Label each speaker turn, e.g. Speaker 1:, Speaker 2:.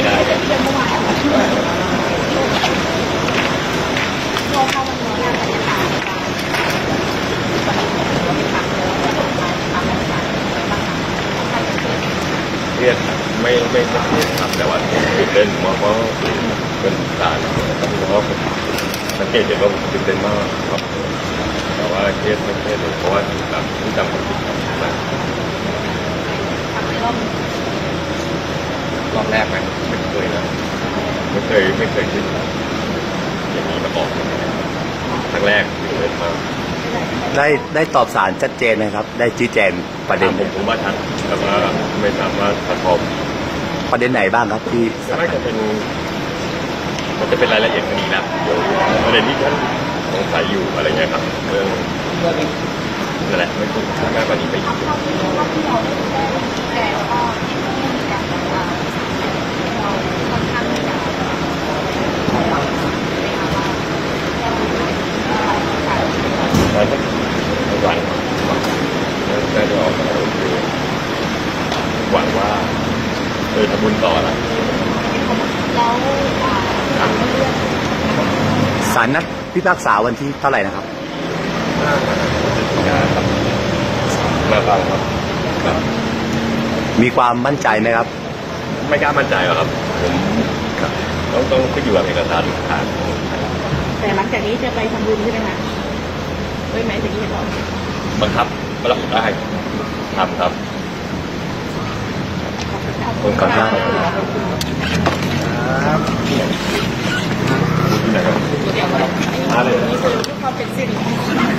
Speaker 1: ไม่ได้เรียกไม่ไม่ไม่เรียกครับแต่ว่าตื่นเต้นมากเพราะเป็นสารเพราะสังเกตเห็นว่าผมตื่นเต้นมากครับแต่ว่าเครียดไม่เครียดเลยเพราะว่าตามที่า
Speaker 2: มคน
Speaker 1: ที่มา ไหมไม่เคยนะไม่เคยไม่เคยขึ้นอย่างนี้มาก่อนครั้งแรกตื่นเต้นมาก
Speaker 3: ได้ได้ตอบสารชัดเจนนะครับ ได้ชี้แจงประเด็น
Speaker 1: ผมผมว่าชัดแต่ว่าไม่สามารถสะท้อน
Speaker 3: ประเด็นไหนบ้างครับที่
Speaker 1: น่าจะเป็นมันจะเป็นรายละเอียดคดีนะเดี๋ยวประเด็นที่ท่านสงสัยอยู่อะไรเงี้ยครับเรื่องนั่นแหละไม่คุ้มมากกว่านี้ไปอีก
Speaker 2: เท่าที่เท่าที่เราได้ได้ชี้แจงแล้วก็ที่ไม่มีการทำงานเราค่อนข้างที่จะหวังในภาวะแก้ปัญหาการ
Speaker 1: แล้วก็ห วังน่าจะออกมาคือหวังว่าเออทำบุญต่อละ
Speaker 2: แล้วอ่าเรื่อง
Speaker 3: ศาลนัดพิพากษาวันที่เท่าไหร่นะครับ
Speaker 1: น่าจะงานครับมาฟังครับครับ
Speaker 3: มีความมั่นใจไหมครับ
Speaker 1: ไม่กล้ามั่นใจหรอกครับผมครับต้องต้องขึ้นอยู่กับเอกสารหลักฐาน
Speaker 4: แต่หลังจากนี้จะไปทำบุญใช่ไหมคะ ด้วยไหมถึงที่เห็นบอก
Speaker 1: บังคับบังคับได้ทำครับขอบคุณครับ
Speaker 3: ครับ
Speaker 1: ที่ไหนครับ
Speaker 4: เดี๋ยว
Speaker 1: มาเลย
Speaker 4: นี่คือความเป็นสิริมง